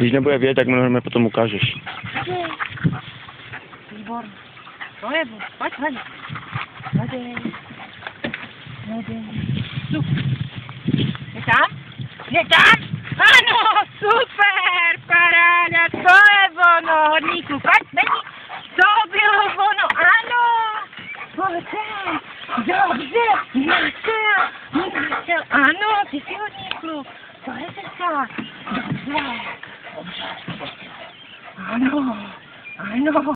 Když nebude vědět, tak mi potom ukážeš. Výborně. To je, pojď, hledej. Hledej. Hledej. Tu. Je tam? Je tam? Ano, super, paráda, to je ono, hodníku, pojď, není, to bylo ono, ano, pojď sem, dobře, Marcel, Marcel, ano, ty jsi hodníku, to je cesta, dobře, dobře, ano, ano.